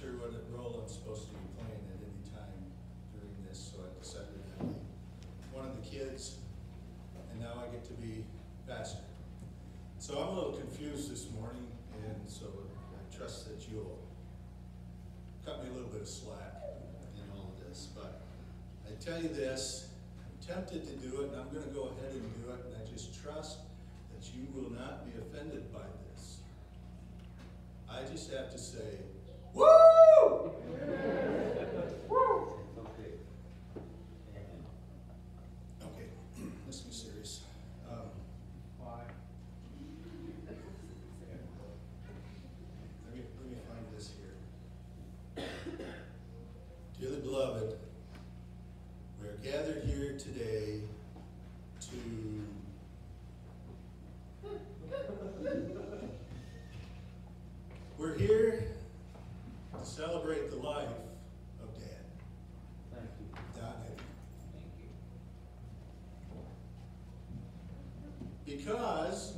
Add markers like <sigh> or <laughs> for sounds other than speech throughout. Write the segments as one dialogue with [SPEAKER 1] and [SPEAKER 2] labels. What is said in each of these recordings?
[SPEAKER 1] sure what role I'm supposed to be playing at any time during this, so I decided I'd be one of the kids, and now I get to be pastor. So I'm a little confused this morning, and so I trust that you'll cut me a little bit of slack in all of this, but I tell you this, I'm tempted to do it, and I'm gonna go ahead and do it, and I just trust that you will not be offended by this. I just have to say, woo!
[SPEAKER 2] Okay.
[SPEAKER 1] Okay, let's be serious. Um,
[SPEAKER 2] Why?
[SPEAKER 1] Let me, let me find this here. Dearly beloved, we are gathered here today to We're here to celebrate the life of Dad,
[SPEAKER 2] Thank you.
[SPEAKER 1] Don Eddy.
[SPEAKER 2] Thank you.
[SPEAKER 1] Because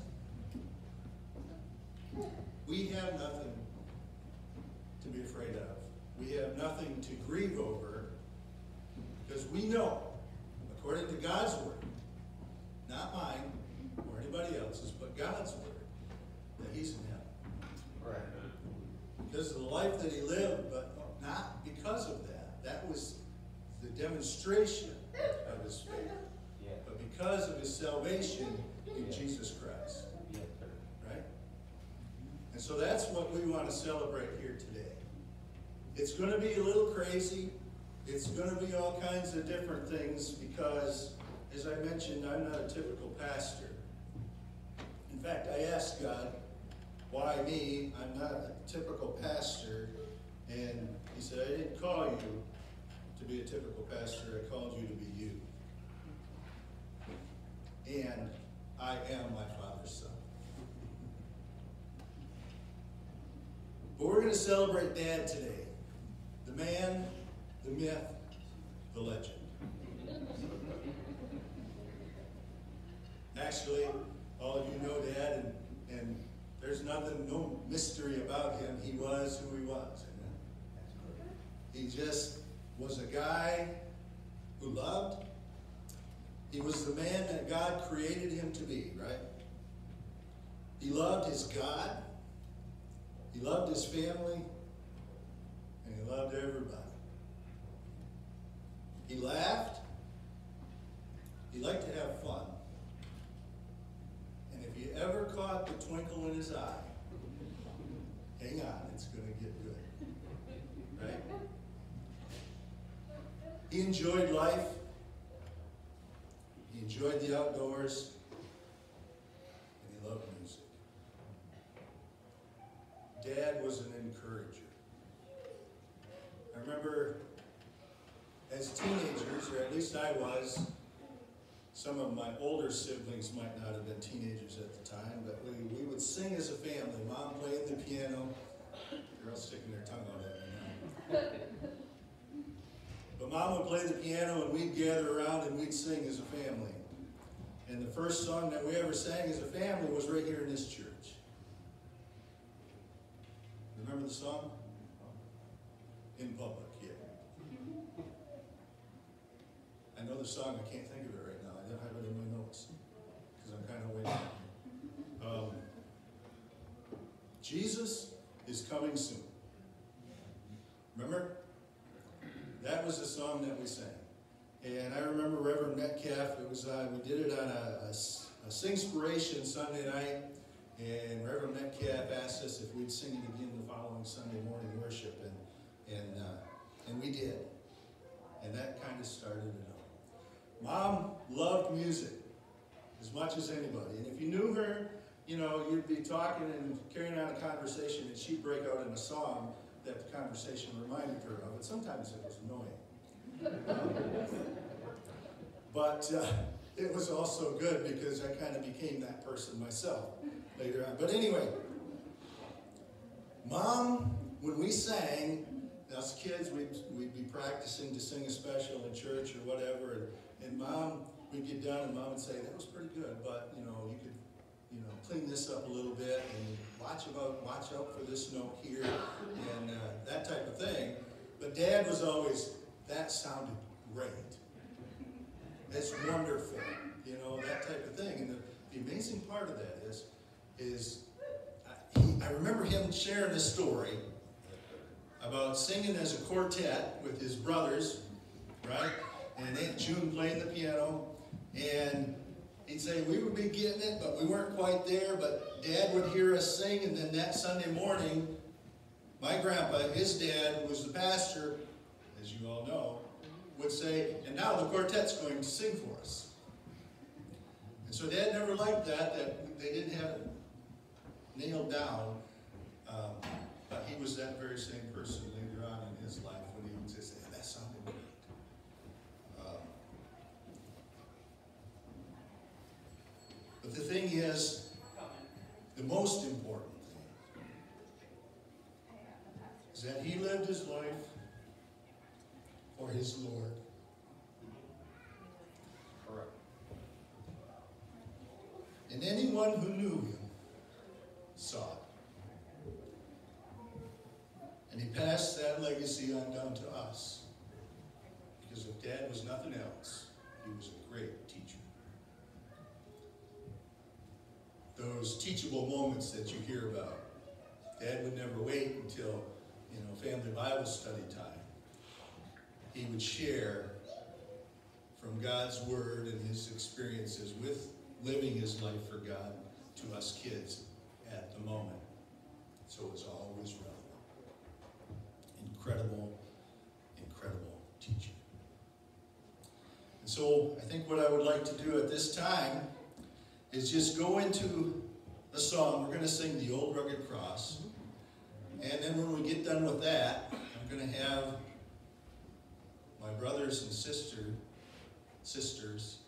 [SPEAKER 1] we have nothing to be afraid of. We have nothing to grieve over because we know, according to God's word, not mine or anybody else's, but God's word, that He's in heaven.
[SPEAKER 2] Right.
[SPEAKER 1] Because of the life that He lived, but not because of that. That was the demonstration of His faith.
[SPEAKER 2] Yeah.
[SPEAKER 1] But because of His salvation in Jesus Christ.
[SPEAKER 2] Yes, sir.
[SPEAKER 1] right? And so that's we want to celebrate here today. It's going to be a little crazy. It's going to be all kinds of different things because, as I mentioned, I'm not a typical pastor. In fact, I asked God, why me? I'm not a typical pastor. And He said, I didn't call you to be a typical pastor, I called you to be you. And I am my Father's son. But we're going to celebrate Dad today. The man, the myth, the legend. Actually, all of you know Dad, and, and there's nothing, no mystery about him. He was who he was. Amen. He just was a guy who loved. He was the man that God created him to be, right? He loved his God. He loved his family. And he loved everybody. He laughed. He liked to have fun. And if you ever caught the twinkle in his eye, hang on, it's going to get good. Right? He enjoyed life. He enjoyed the outdoors. And he loved music. Dad was an encourager. I remember as teenagers, or at least I was, some of my older siblings might not have been teenagers at the time, but we, we would sing as a family. Mom played the piano. They're all sticking their tongue out at me now. But mom would play the piano and we'd gather around and we'd sing as a family. And the first song that we ever sang as a family was right here in this church. Remember the song? In public, yeah. I know the song, I can't think of it right now. I don't have it in my notes because I'm kind of waiting. Um, Jesus is coming soon. Remember? That was the song that we sang. And I remember Reverend Metcalf, it was, uh, we did it on a, a, a Singspiration Sunday night. And Reverend Metcalf asked us if we'd sing it again the following Sunday morning worship. And, and, uh, and we did. And that kind of started it all. Mom loved music as much as anybody. And if you knew her, you know, you'd be talking and carrying on a conversation and she'd break out in a song that the conversation reminded her of. And sometimes it was annoying. <laughs> But uh, it was also good because I kind of became that person myself later on. But anyway, Mom, when we sang, us kids, we'd, we'd be practicing to sing a special in church or whatever, and, and Mom, we'd get done and Mom would say, that was pretty good, but, you know, you could, you know, clean this up a little bit and watch about, watch out for this note here and uh, that type of thing. But Dad was always, that sounded great. That's wonderful, you know, that type of thing. And the, the amazing part of that is, is I, remember him sharing a story about singing as a quartet with his brothers, right? And Aunt June playing the piano, and he'd say we would be getting it, but we weren't quite there. But Dad would hear us sing, and then that Sunday morning, my grandpa, his dad, who was the pastor, as you all know, would say, and now the quartet's going to sing for us. And so Dad never liked that, that they didn't have nailed down. Um, but he was that very same person later on in his life when he would just say, that sounded great. Um, but the thing is, the most important thing is that he lived his life for his Lord.
[SPEAKER 2] Correct.
[SPEAKER 1] And anyone who knew him saw it. And he passed that legacy on down to us. Because if Dad was nothing else, he was a great teacher. Those teachable moments that you hear about, Dad would never wait until, you know, family Bible study time. He would share from God's Word and his experiences with living his life for God to us kids the moment. So it's always relevant. Incredible, incredible teacher. And so I think what I would like to do at this time is just go into the song. We're going to sing the Old Rugged Cross. And then when we get done with that, I'm going to have my brothers and sister, sisters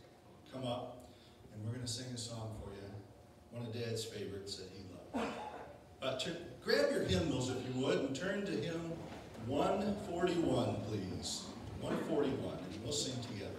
[SPEAKER 1] come up and we're going to sing a song for you. One of Dad's favorites that he Uh, but grab your hymnals if you would and turn to hymn 141, please. 141, and we'll sing together,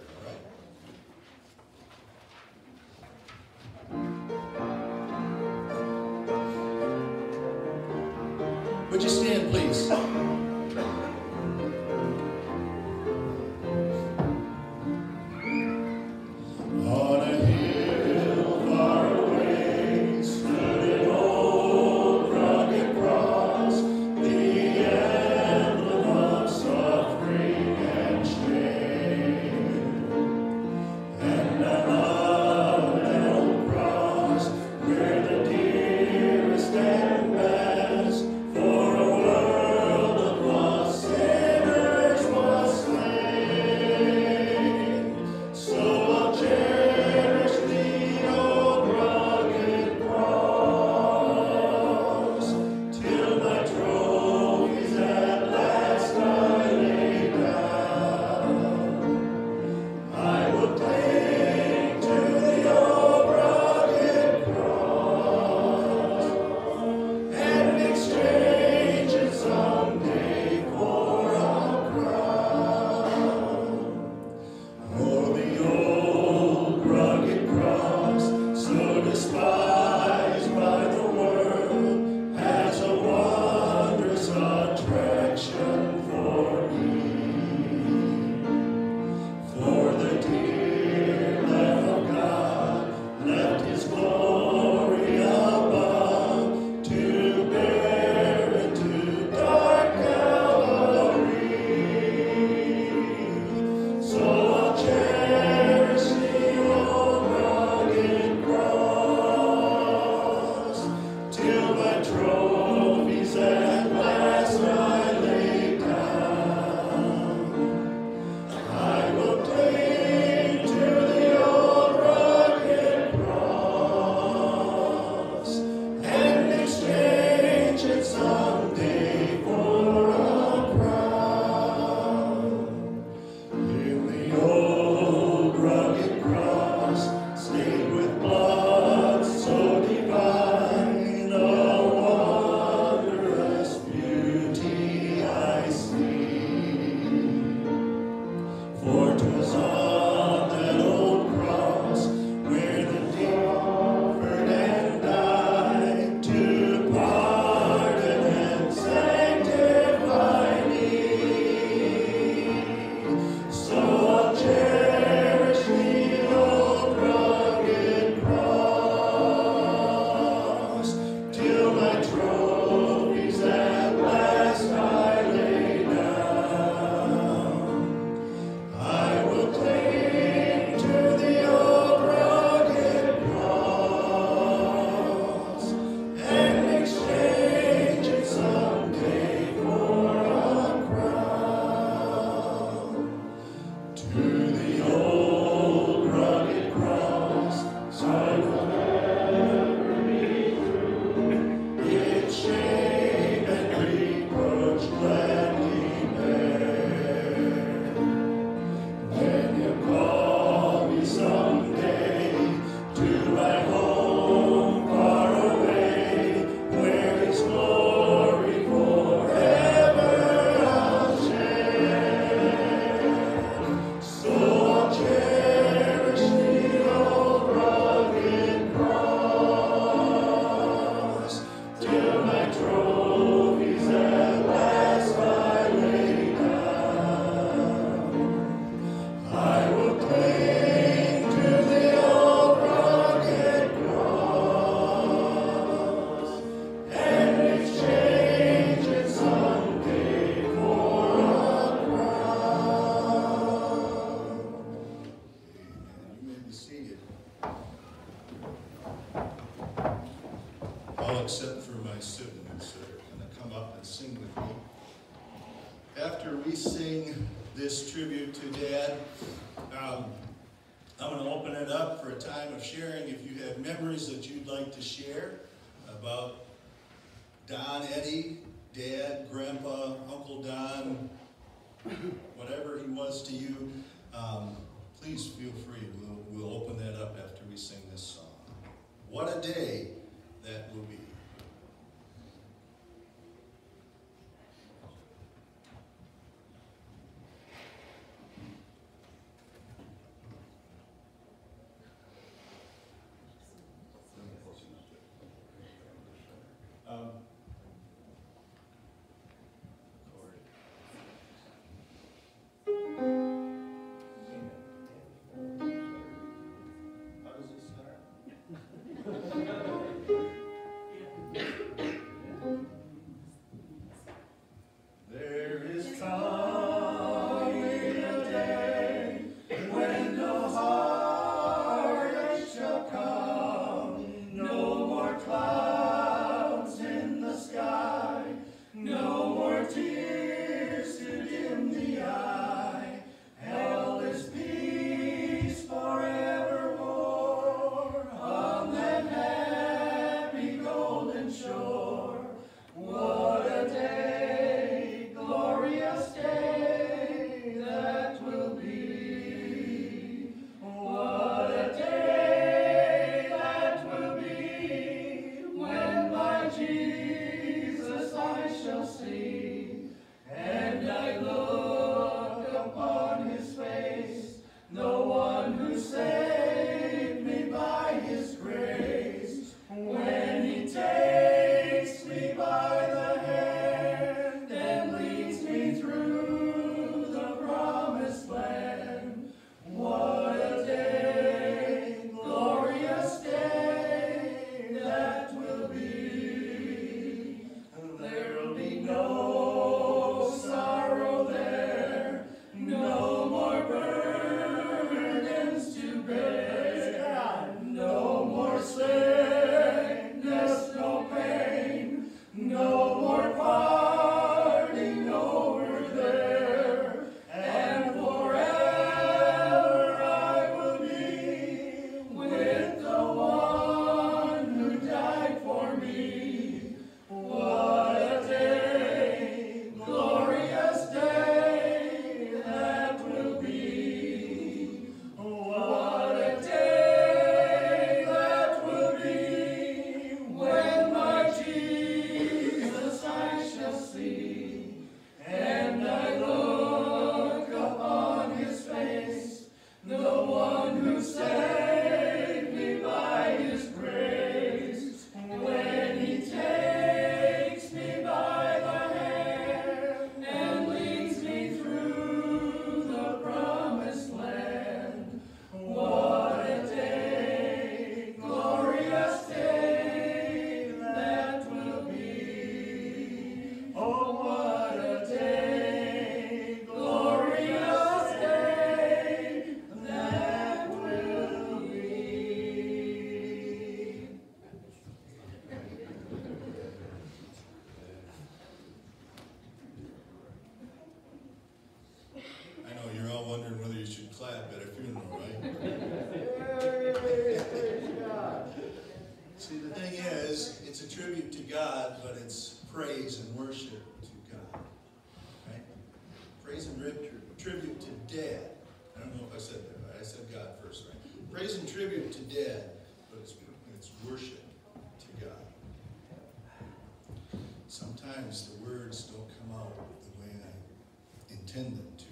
[SPEAKER 1] intend them to.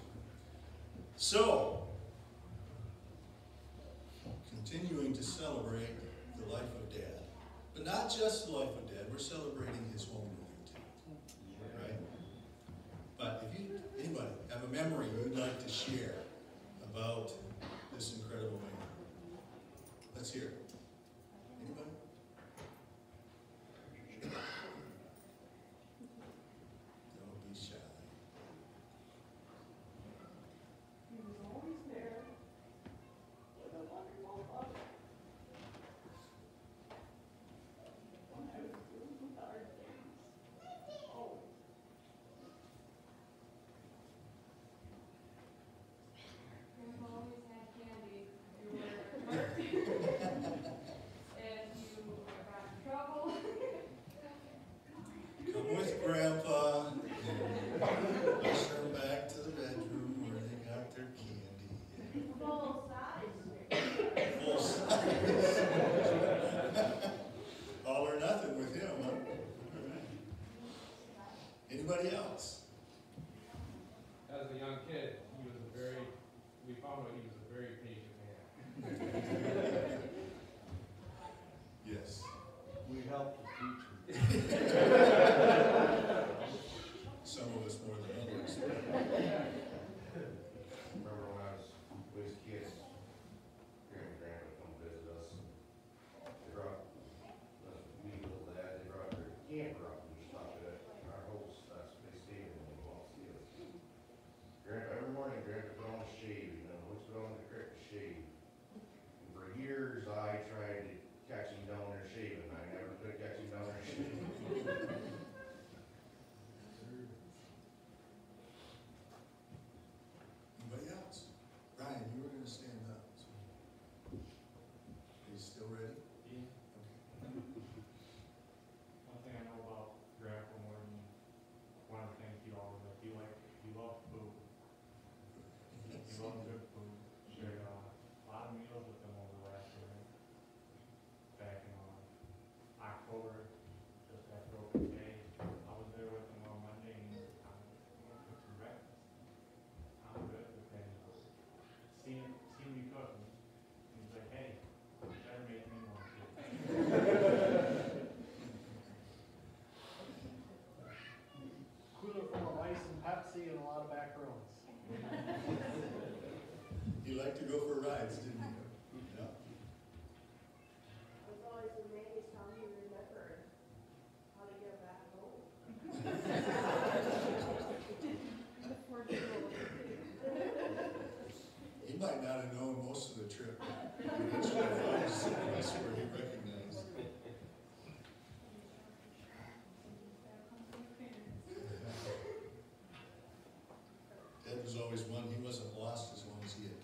[SPEAKER 1] So, like to go for rides, didn't you? Yeah. I was always amazed how he remembered how to get back home. <laughs> he might not have known most of the trip. That's where he recognized. Ed was always one,
[SPEAKER 3] he wasn't lost as long as he
[SPEAKER 2] had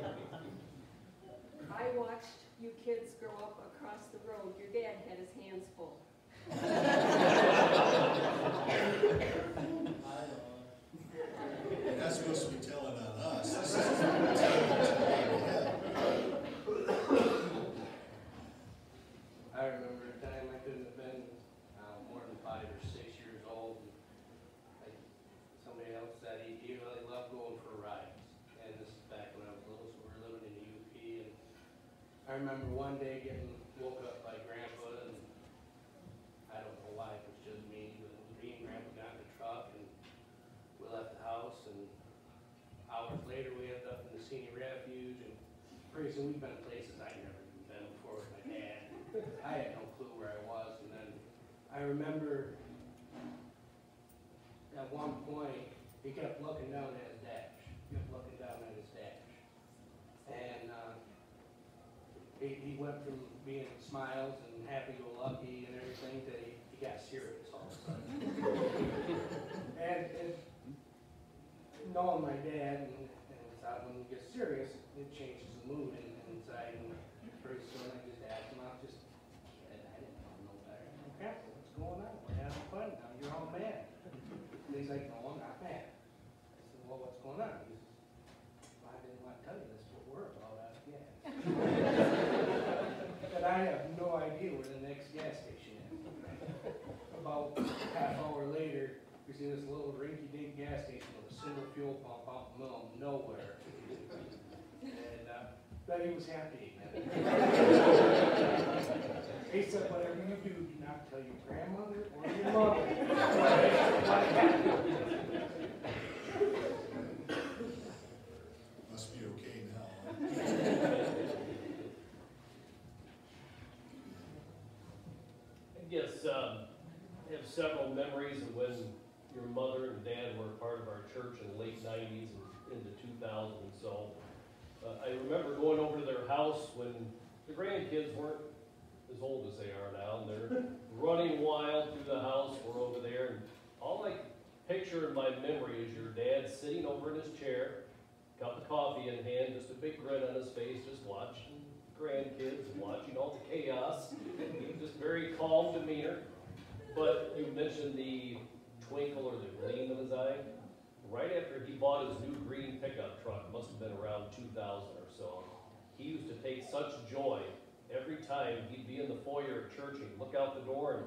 [SPEAKER 2] remember one day getting woke up by grandpa and I don't know why, it was just me, but me and grandpa got in the truck and we left the house and hours later we ended up in the Seney refuge and pretty soon we've been to places I'd never even been before with my dad. I had no clue where I was and then I remember at one point, he kept looking down at his dash, he kept looking down at his dash. And, uh, he, he went from being smiles and happy-go-lucky and everything to he, he got serious all of a sudden. And, and knowing my dad and, and thought when he gets serious, it changes the mood and, and inside and pretty soon I just asked him, I was just, kid, I didn't know no better. Okay, what's going on? We're having fun now, you're all mad. And he's like, no, I'm not mad. I said, well, what's going on? He says, "Well, I didn't want to tell you this, but we're about out of gas. And I have no idea where the next gas station is. About half hour later, we see this little rinky-dink gas station with a single fuel pump out in the middle of nowhere. And, uh, but he was happy again. He said, whatever you do, do not tell your grandmother or your mother. what.
[SPEAKER 1] Must be okay now.
[SPEAKER 3] I guess, um, I have several memories of when your mother and dad were part of our church in the late nineties and into two thousand, so. Uh, I remember going over to their house when the grandkids weren't as old as they are now, and they're <laughs> running wild through the house, we're over there, and all I picture in my memory is your dad sitting over in his chair, cup of coffee in hand, just a big grin on his face, just watching grandkids and watching all the chaos. <laughs> Just very calm demeanor. But you mentioned the twinkle or the gleam in his eye. Right after he bought his new green pickup truck, must have been around two thousand or so, he used to take such joy every time he'd be in the foyer of church, he'd look out the door and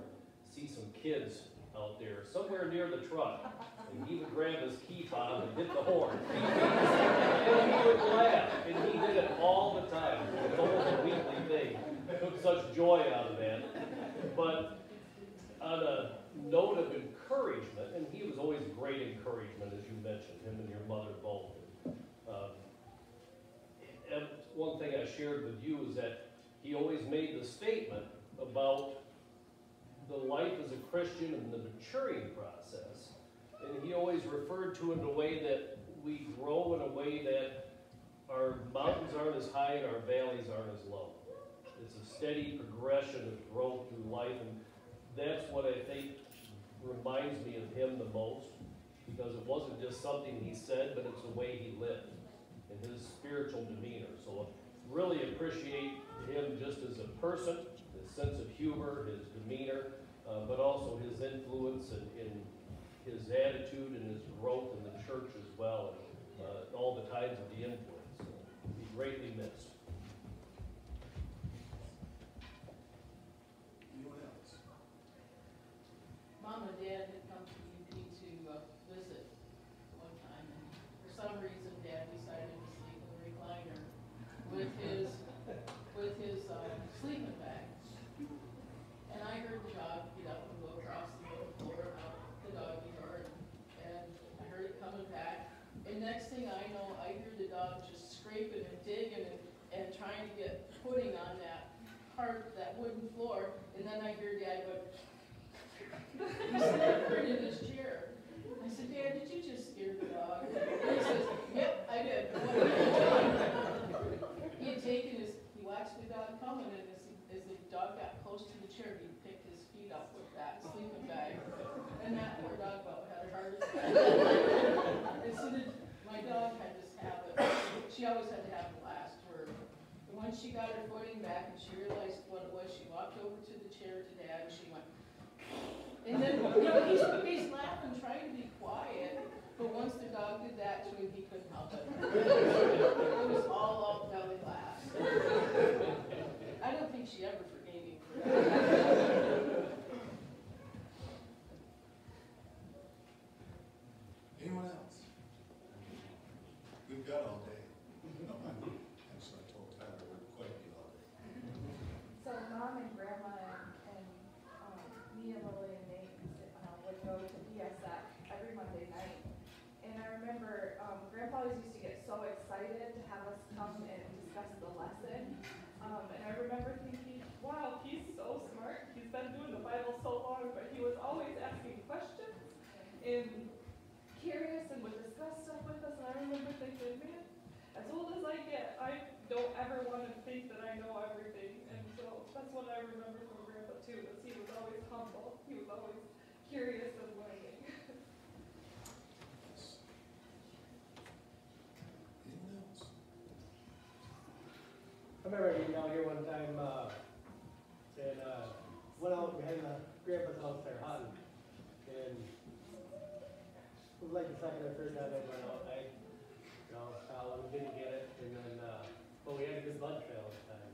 [SPEAKER 3] see some kids out there, somewhere near the truck. And he would grab his key fob and hit the horn. And he would laugh, and he did it all the time. It was almost a weekly thing. Took such joy out of that. But on a note of encouragement, and he was always great encouragement, as you mentioned, him and your mother both. Um, And one thing I shared with you is that he always made the statement about the life as a Christian and the maturing process. And he always referred to it in a way that we grow in a way that our mountains aren't as high and our valleys aren't as low. It's a steady progression of growth through life, and that's what I think reminds me of him the most, because it wasn't just something he said, but it's the way he lived and his spiritual demeanor. So I really appreciate him just as a person, his sense of humor, his demeanor, uh, but also his influence and in his attitude and his growth in the church as well, and uh, all the times of the influence. So He greatly missed.
[SPEAKER 1] Anyone else?
[SPEAKER 4] Mom and Dad had come to UP to uh, visit one time, and for some reason, Dad decided to sleep in the recliner with his, with his uh, sleeping bag. And I heard the dog get up and go across the little floor out the doggy yard, and I heard it coming back. And next thing I know, I hear the dog just scraping and digging and, and trying to get footing on that part, that wooden floor, and then I hear Dad go, He's snickering in his chair. I said, Dad, did you just scare the dog? He says, yep, I did. What were you doing?" He had taken his, he watched the dog coming, and as, as the dog got close to the chair, he picked his feet up with that sleeping bag. And that poor dog about had a heart attack. And so the, my dog had this habit, she always had to have the last word. And once she got her
[SPEAKER 5] grandpa's out there hunting. And it was like the second or third time I went out. I, you know, Colin didn't get it. And then, uh, but we had a good blood trail this time.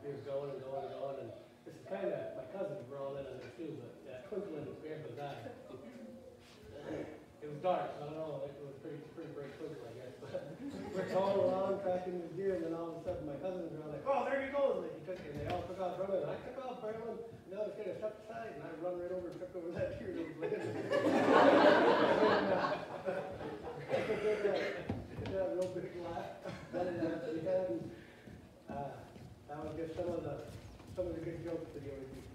[SPEAKER 5] We were going and going and going. And this is kind of, my cousins were all in on it too, but that twinkle in his grandpa's eye it was dark, so I don't know, it was pretty, pretty, pretty quickly, I guess. But <laughs> we're all along, tracking this deer, and then all of a sudden my cousins were like, oh, there he goes! And he took it, and they all took off running. And I took off running, and I was going to step aside, and I run right over and took over that deer that was laying Yeah, real big laugh. That is actually happened. Uh, that was just some of the, some of the good jokes that he always used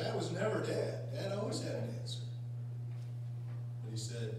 [SPEAKER 1] Dad was never dad. Dad always had an answer. And he said,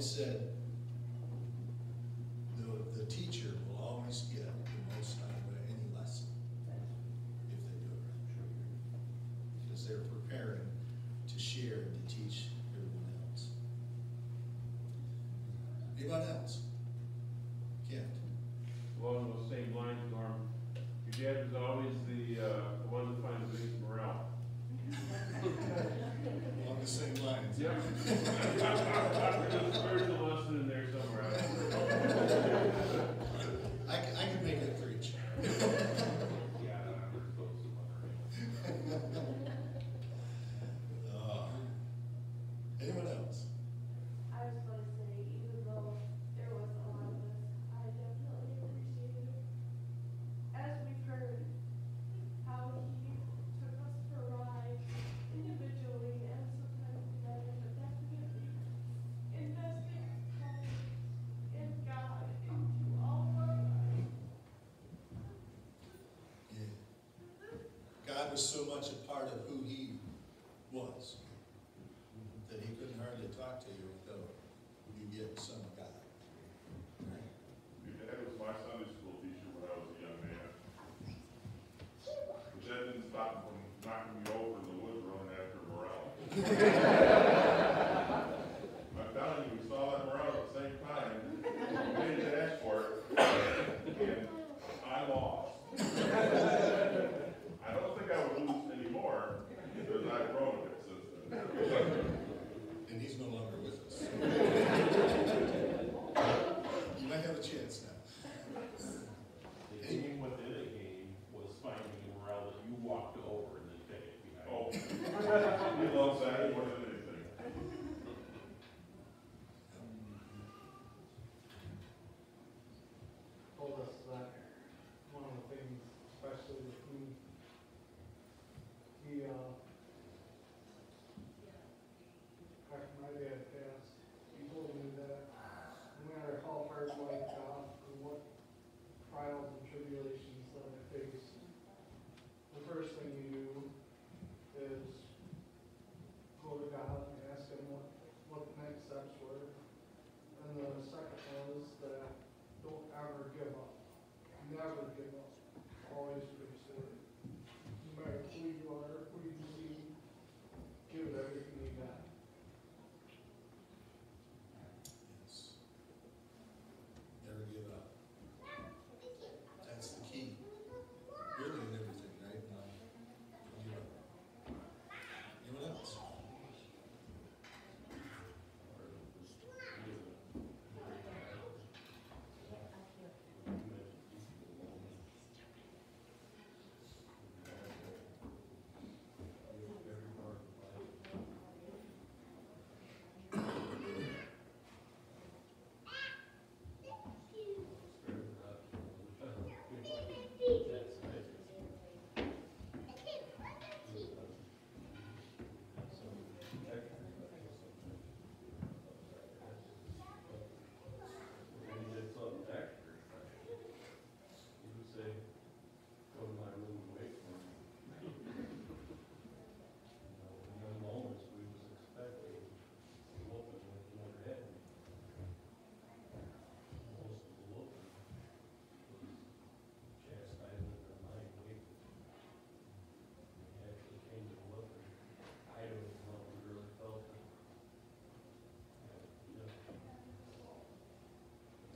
[SPEAKER 1] always said, Was so much a part of who he was that he couldn't hardly talk to you without you getting some of God. Right?
[SPEAKER 6] Was my Sunday school teacher when I was a young man. But that didn't stop him from knocking me over in the woods running after
[SPEAKER 7] morel. <laughs>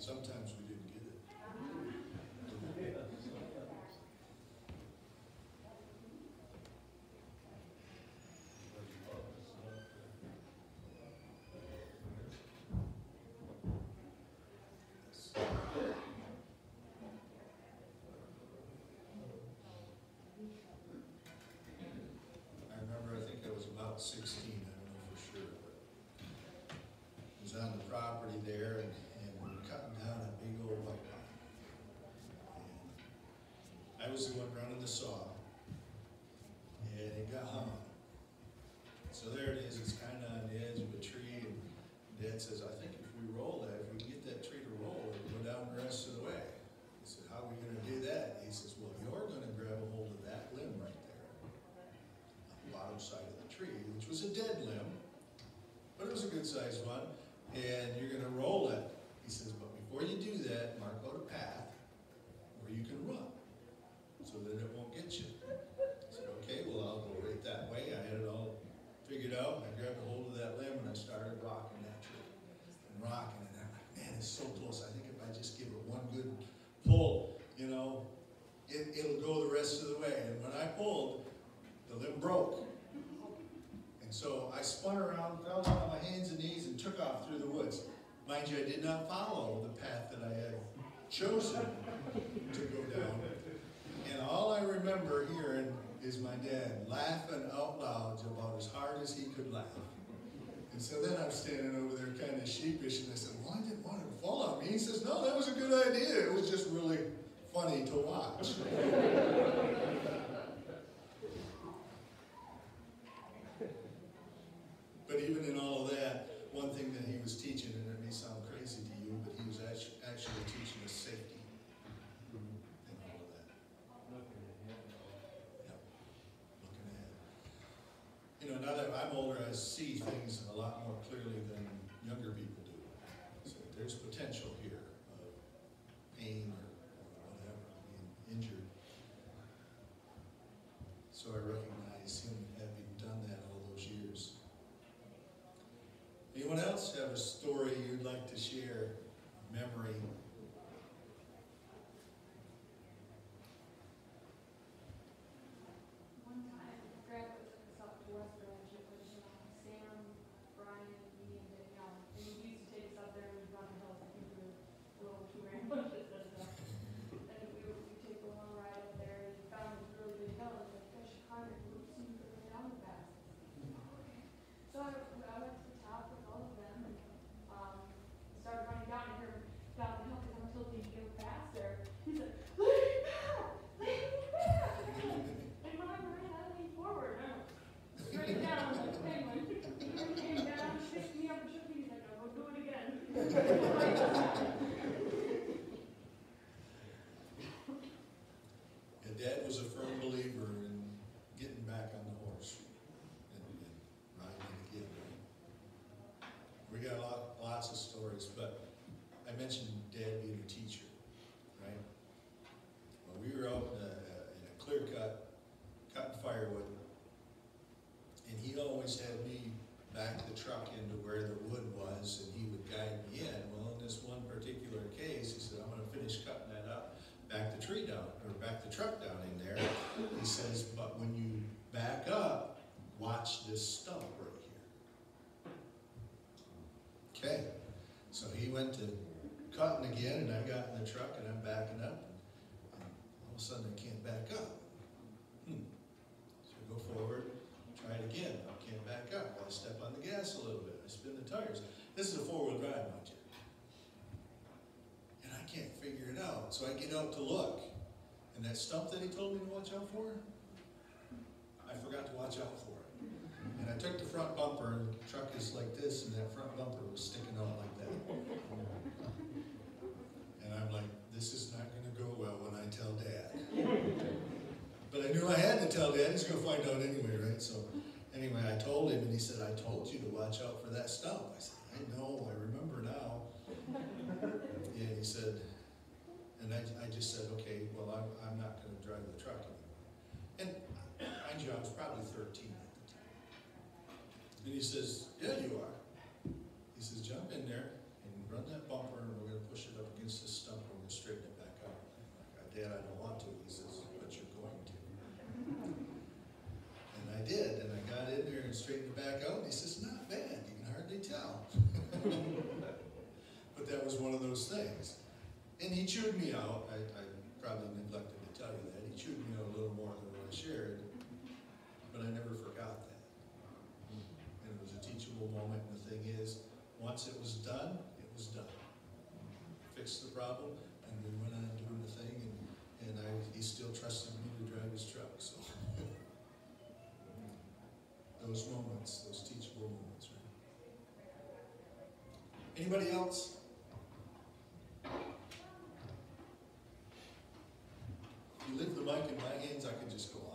[SPEAKER 1] Sometimes we didn't get it. I remember, I think I was about sixteen, I don't know for sure, but was on the property there and, and we were cutting down a big old white pine. And I was the one running the saw, and it got hung. So there it is, it's kinda on the edge of a tree, and Dad says, I think if we roll that, if we can get that tree to roll, it'll go down the rest of the way. I said, how are we gonna do that? He says, well, you're gonna grab a hold of that limb right there, on the bottom side of the tree, which was a dead limb, but it was a good sized one, and you're gonna roll it. He says, but before you do that, mark out a path where you can run, so that it won't get you. I said, okay, well, I'll go right that way. I had it all figured out, I grabbed a hold of that limb and I started rocking that tree. And rocking it, and I'm like, man, it's so close. I think if I just give it one good pull, you know, it, it'll go the rest of the way. And when I pulled, the limb broke. And so I spun around, fell down on my hands and knees, and took off through the woods. Mind you, I did not follow the path that I had chosen to go down. And all I remember hearing is my dad laughing out loud about as hard as he could laugh. And so then I'm standing over there kind of sheepish, and I said, Well, I didn't want it to fall on me. He says, No, that was a good idea. It was just really funny to watch. but even in all that, one thing that he was teaching, and it may sound crazy to you, but he was actually, actually teaching us safety. And all of that. Yep.
[SPEAKER 8] Looking ahead. You know, now that I'm older, I see things went
[SPEAKER 1] to cutting again, and I got in the truck and I'm backing up, and all of a sudden I can't back up. Hmm. So I go forward, try it again, I can't back up, I step on the gas a little bit, I spin the tires. This is a four-wheel drive, mind you. And I can't figure it out, so I get out to look, and that stump that he told me to watch out for, I forgot to watch out for I took the front bumper, and the truck is like this, and that front bumper was sticking out like that. And I'm like, this is not gonna go well when I tell Dad. But I knew I had to tell Dad, he's gonna find out anyway, right? So, anyway, I told him, and he said, I told you to watch out for that stump. I said, I know, I remember now. Yeah, he said, and I, I just said, okay, well, I'm, I'm not gonna drive the truck anymore. And you, I was probably thirteen at the time. And he says, yeah, you are. He says, jump in there and run that bumper and we're gonna push it up against this stump and we're gonna straighten it back up. I'm like, Dad, I don't want to. He says, but you're going to. And I did, and I got in there and straightened it back out, and he says, not bad, you can hardly tell. <laughs> But that was one of those things. And he chewed me out, I, I probably neglected to tell you that, he chewed me out a little more than what I shared, but I never forgot that. And it was a moment, the thing is, once it was done, it was done. Fixed the problem, and we went on doing the thing, and, and I, he still trusted me to drive his truck, so. <laughs> Those moments, those teachable moments, right? Anybody else? If you lift the mic in my hands, I could just go on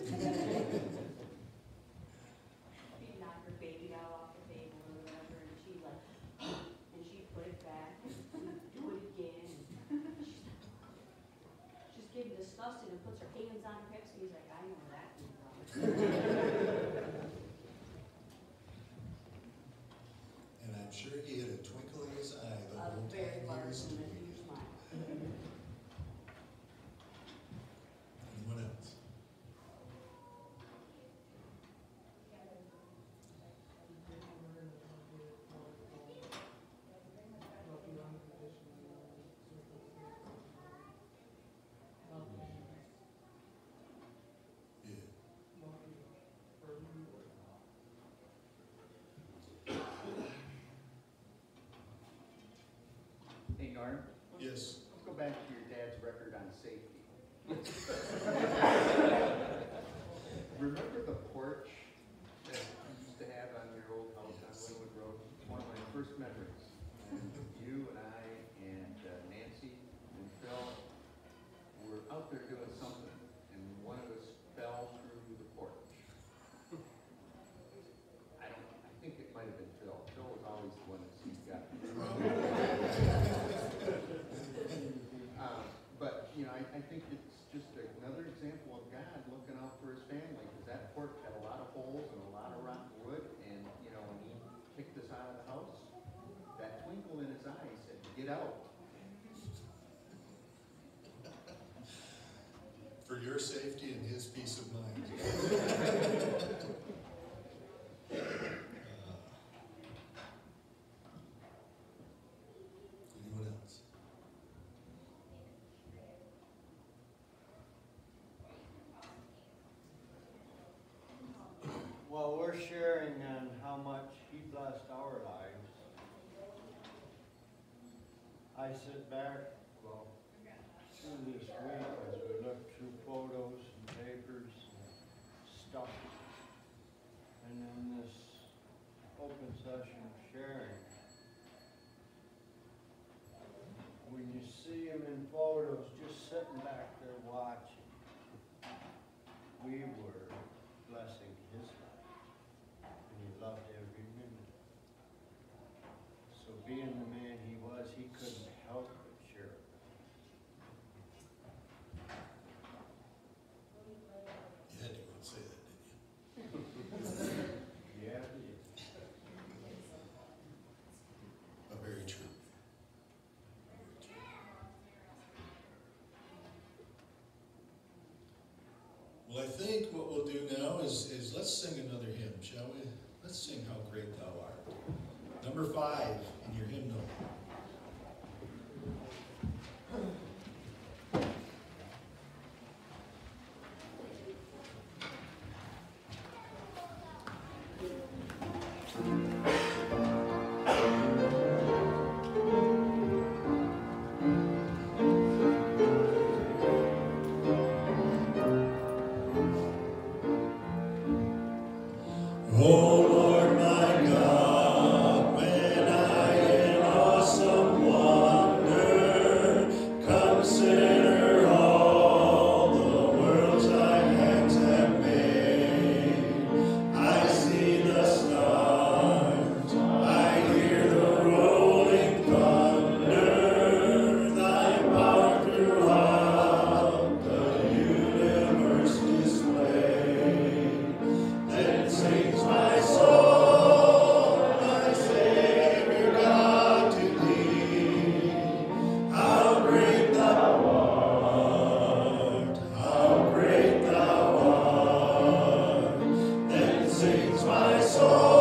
[SPEAKER 9] Gracias. Garner?
[SPEAKER 1] Yes.
[SPEAKER 9] Let's go back to your dad's record on safety. <laughs> get out.
[SPEAKER 1] For your safety and his peace of mind. <laughs>
[SPEAKER 10] I sit back, well, through this week as we look through photos and papers and stuff. And in this open session of sharing. When you see them in photos, just sitting back there watching, we
[SPEAKER 1] we'll do now is, is let's sing another hymn, shall we? Let's sing How Great Thou Art. Number five. my soul.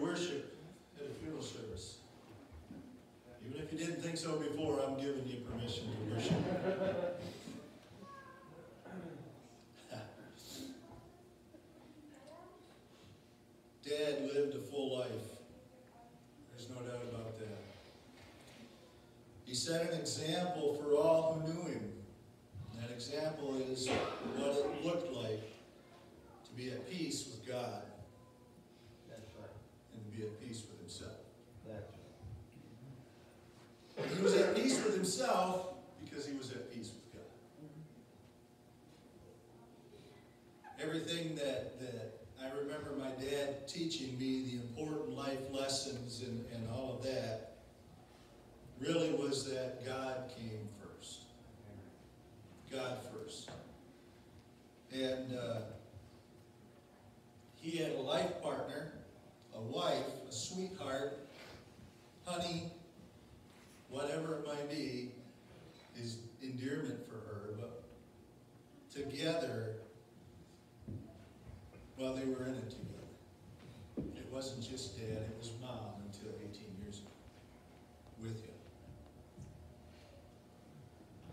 [SPEAKER 1] Worship at a funeral service. Even if you didn't think so before, I'm giving you permission to worship. <laughs> Dad lived a full life. There's no doubt about that. He set an example for all who knew him. That example is what it looked like to be at peace with God
[SPEAKER 10] That's right,
[SPEAKER 1] and to be at peace with himself.
[SPEAKER 10] that's
[SPEAKER 1] And he was at peace with himself because he was at peace with God. Everything that, that I remember my dad teaching me, the important life lessons and, and all of that, really was that God came first. God first. And uh, he had a life partner, a wife, a sweetheart, honey, whatever it might be, is endearment for her, but together, well, they were in it together. It wasn't just dad, it was mom until 18 years ago with him.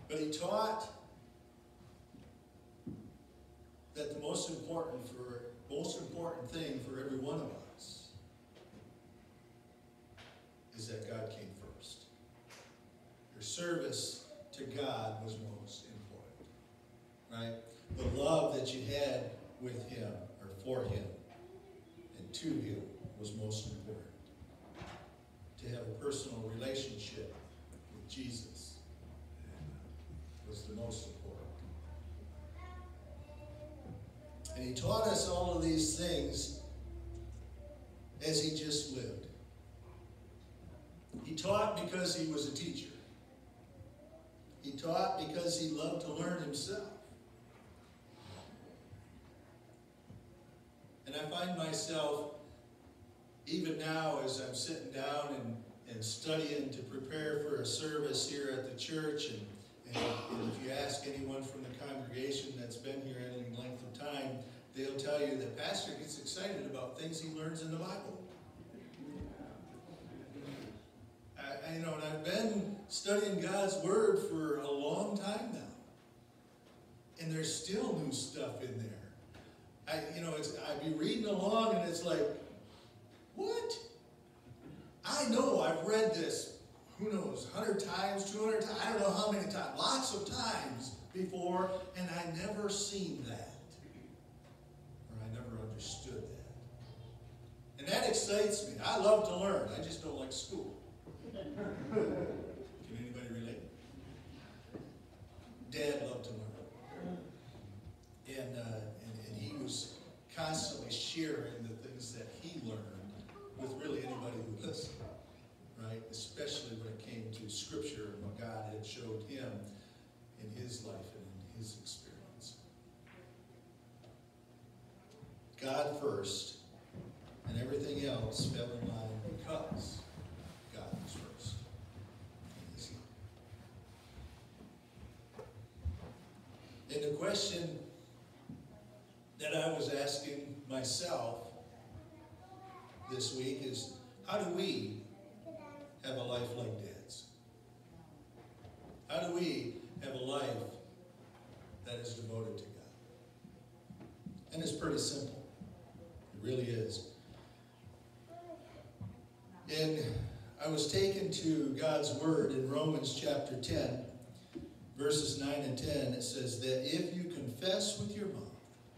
[SPEAKER 1] But he taught that the most important for most important thing for every one of us is that God came first. Your service to God was most important, right? The love that you had with Him or for Him and to Him was most important. To have a personal relationship with Jesus uh, was the most important. And He taught us all of these things as He just lived. He taught because He was a teacher. He taught because he loved to learn himself. And I find myself, even now, as I'm sitting down and, and studying to prepare for a service here at the church, and, and, and if you ask anyone from the congregation that's been here any length of time, they'll tell you that Pastor gets excited about things he learns in the Bible. I, you know, and I've been studying God's Word for a long time now. And there's still new stuff in there. I, you know, it's, I'd be reading along and it's like, what? I know I've read this, who knows, 100 times, 200 times, I don't know how many times, lots of times before, and I never seen that. Or I never understood that. And that excites me. I love to learn. I just don't like school. Can anybody relate? Dad loved to learn. And, uh, and, and he was constantly sharing the things that he learned with really anybody who listened, right? Especially when it came to scripture and what God had showed him in his life and in his experience. God first, and everything else fell in line because God was first. in his life. And the question that I was asking myself this week is how do we have a life like Dad's? How do we have a life that is devoted to God? And it's pretty simple. It really is. And I was taken to God's Word in Romans chapter 10, verses 9 and 10. It says that if you confess with your mouth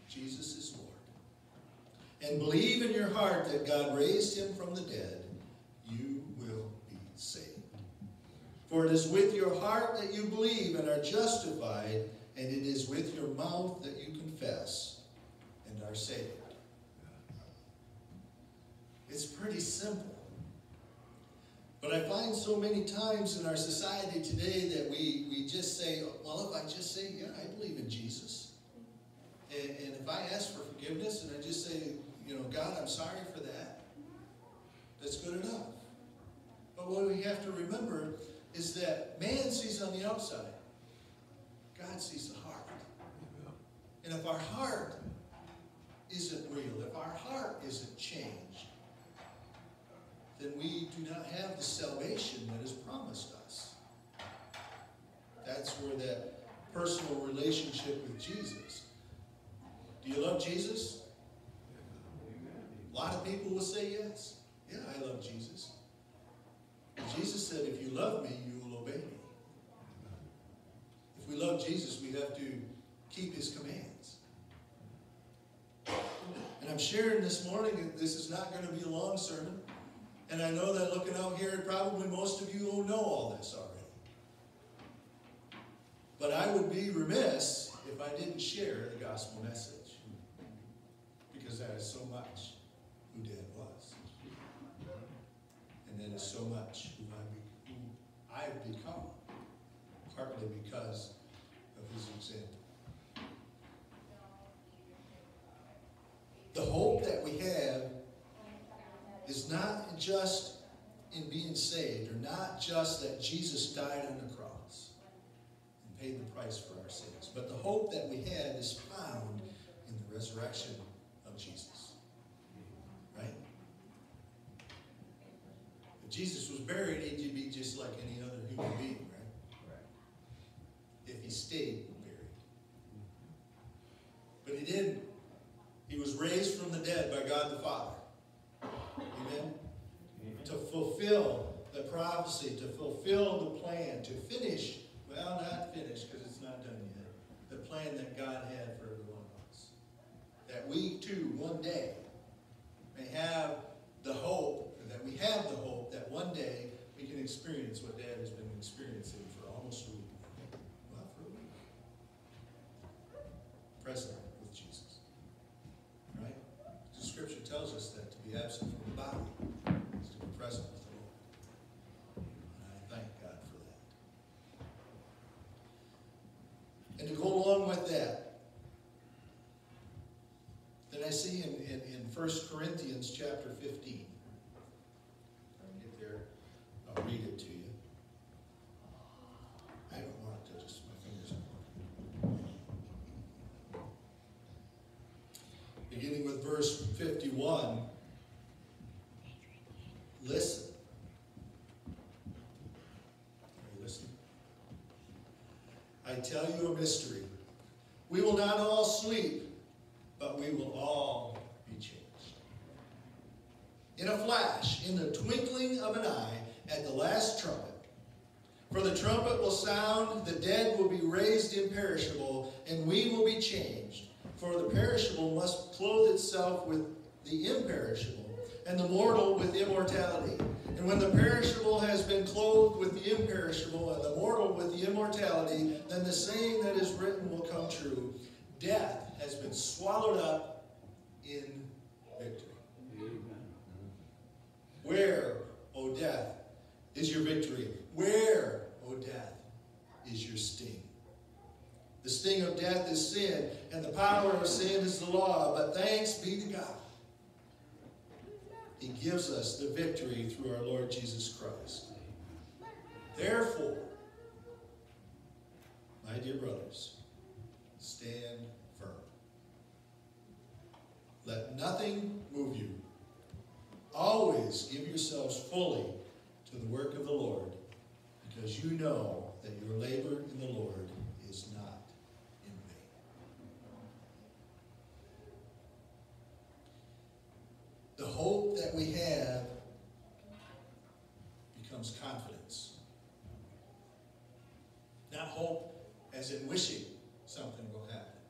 [SPEAKER 1] Jesus is Lord, and believe in your heart that God raised him from the dead, you will be saved. For it is with your heart that you believe and are justified, and it is with your mouth that you confess and are saved. It's pretty simple. But I find so many times in our society today that we, we just say, well, if I just say, yeah, I believe in Jesus. And, and if I ask for forgiveness and I just say, you know, God, I'm sorry for that, that's good enough. But what we have to remember is that man sees on the outside, God sees the heart. And if our heart isn't real, if our heart isn't changed, then we do not have the salvation that is promised us. That's where that personal relationship with Jesus. Do you love Jesus? A lot of people will say yes. Yeah, I love Jesus. Jesus said, if you love me, you will obey me. If we love Jesus, we have to keep his commands. And I'm sharing this morning, and this is not going to be a long sermon. And I know that looking out here, probably most of you will know all this already. But I would be remiss if I didn't share the gospel message. Because so much who Dad was. And that is so much who, I who I've become. Partly because of his example. The hope that we have is not just in being saved, or not just that Jesus died on the cross and paid the price for our sins, but the hope that we have is found in the resurrection Jesus. Right? If Jesus was buried, he'd be just like any other human being, right? If he stayed buried. But he didn't. He was raised from the dead by God the Father. Amen? To fulfill the prophecy, to fulfill the plan, to finish, well, not finish because it's not done yet, the plan that God had for every one of us. That we too, one day, may have the hope, that we have the hope that one day we can experience what Dad has been experiencing for almost a week. Well, for a week. Present with Jesus. Right? The scripture tells us that to be absent from the body is to be present with the Lord. And I thank God for that. And to go along with that, then I see in, in, in 1 Corinthians chapter 15. If I get there, I'll read it to you. I haven't marked it, just my fingers beginning with verse 51. Listen. Are you listening? I tell you a mystery. We will not all sleep, but we will all be changed. In a flash, in the twinkling of an eye, at the last trumpet. For the trumpet will sound, the dead will be raised imperishable, and we will be changed. For the perishable must clothe itself with the imperishable, and the mortal with immortality. And when the perishable has been clothed with the imperishable, and the mortal with the immortality, then the saying that is written will come true Death has been swallowed up in victory. Where, O death, is your victory? Where, O death, is your sting? The sting of death is sin, and the power of sin is the law. But thanks be to God. He gives us the victory through our Lord Jesus Christ. Therefore, my dear brothers, stand firm. Let nothing move you. Always give yourselves fully to the work of the Lord, because you know that your labor in the Lord is not in vain. The hope that we have becomes confidence. Not hope as in wishing something will happen,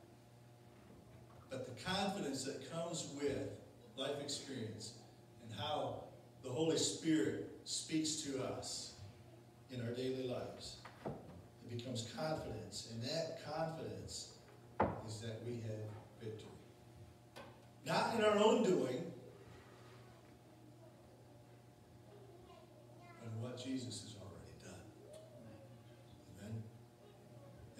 [SPEAKER 1] but the confidence that comes with life experience and how the Holy Spirit speaks to us in our daily lives. It becomes confidence, and that confidence is that we have victory. Not in our own doing, but in what Jesus has already done. Amen.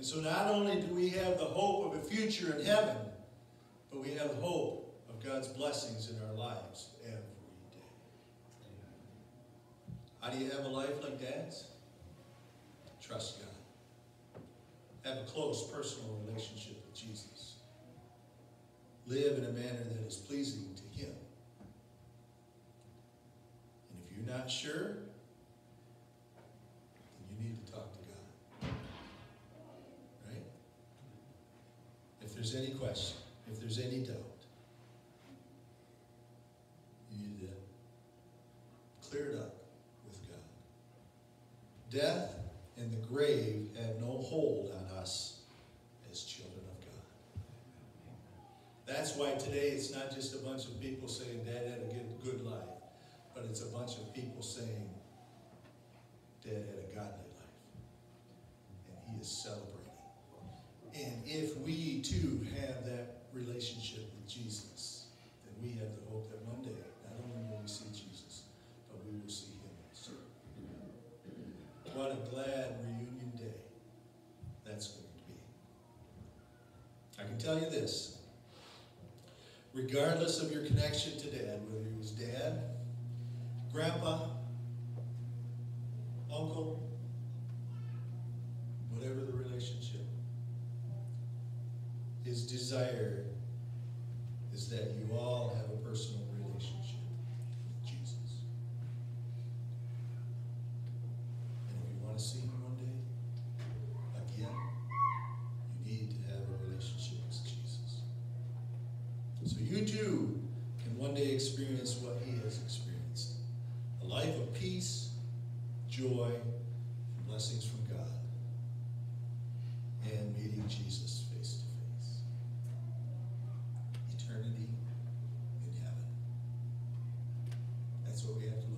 [SPEAKER 1] And so not only do we have the hope of a future in heaven, but we have hope of God's blessings in our lives every day. How do you have a life like Dad's? Trust God. Have a close personal relationship with Jesus. Live in a manner that is pleasing to Him. And if you're you're not sure, then you need to talk there's any question, if there's any doubt, you need to clear it up with God. Death and the grave have no hold on us as children of God. That's why today it's not just a bunch of people saying Dad had a good, life, but it's a bunch of people saying Dad had a godly life. And he is celebrating. And if we too have that relationship with Jesus, then we have the hope that one day, not only will we see Jesus, but we will see him also. What a glad reunion day that's going to be. I can tell you this. Regardless of your connection to dad, whether he was dad, grandpa, uncle, whatever the relationship, his desire is that you all have a personal relationship with Jesus. And if you want to see him one day, again, you need to have a relationship with Jesus. So you too can one day experience what he has experienced. A life of peace, joy, and blessings from God. And meeting Jesus face to face. Eternity in heaven. That's what we have to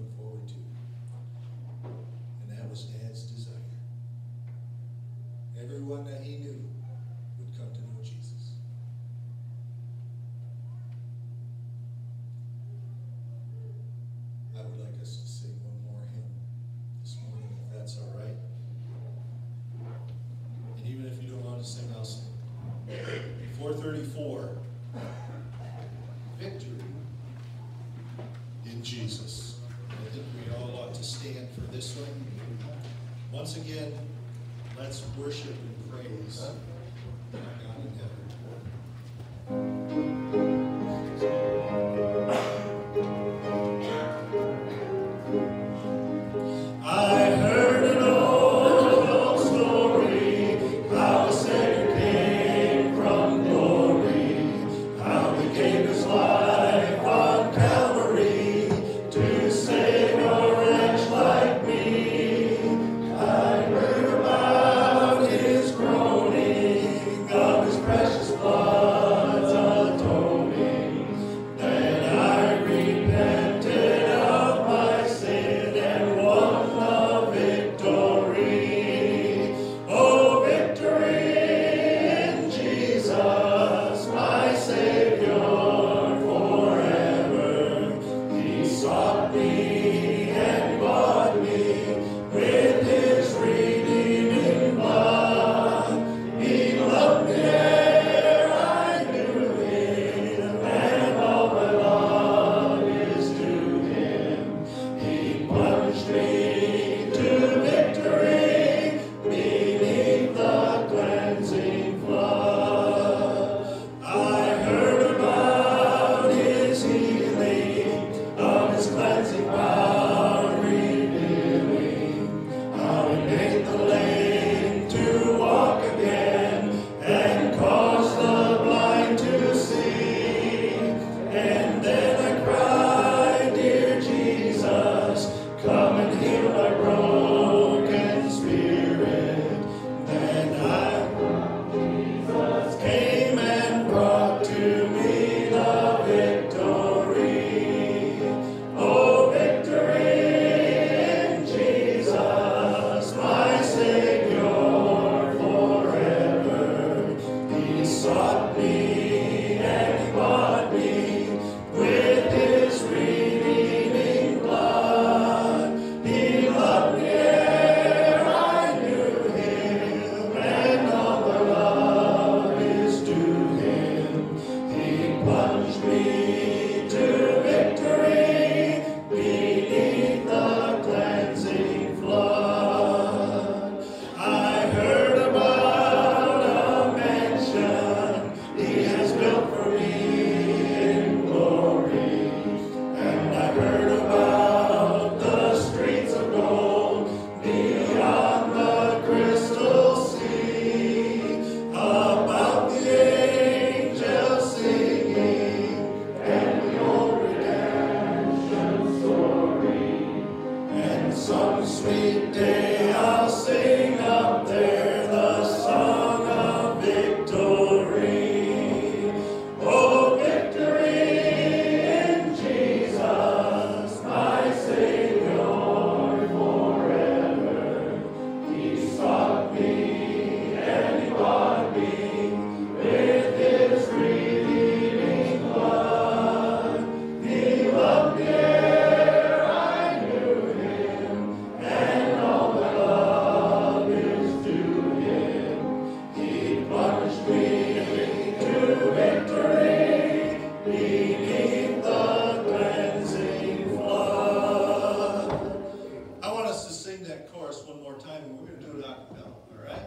[SPEAKER 1] Sing that chorus one more time, and we're going to do it a cappella, all right?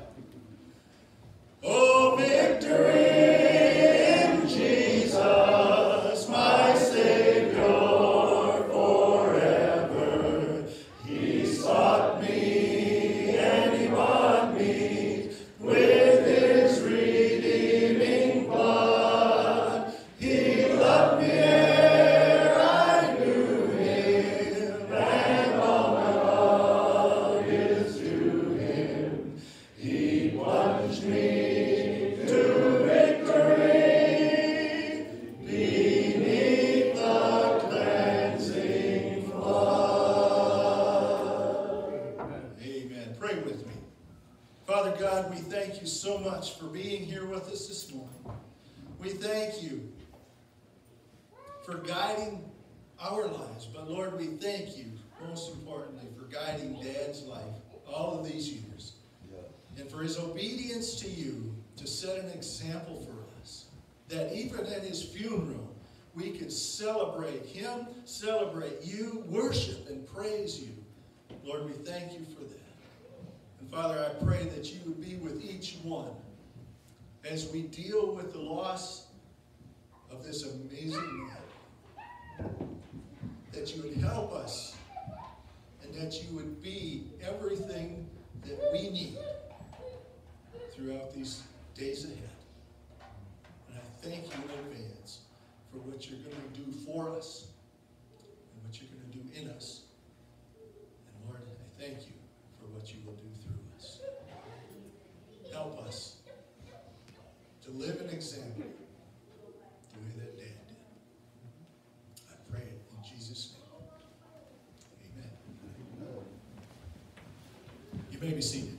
[SPEAKER 1] Oh, victory as we deal with the loss of this amazing man. That you would help us and that you would be everything that we need throughout these days ahead. And I thank you in advance for what you're going to do for us and what you're going to do in us. And Lord, I thank you for what you will do through us. Help us an example the way that Dad did. I pray it in Jesus' name. Amen. You may be seated.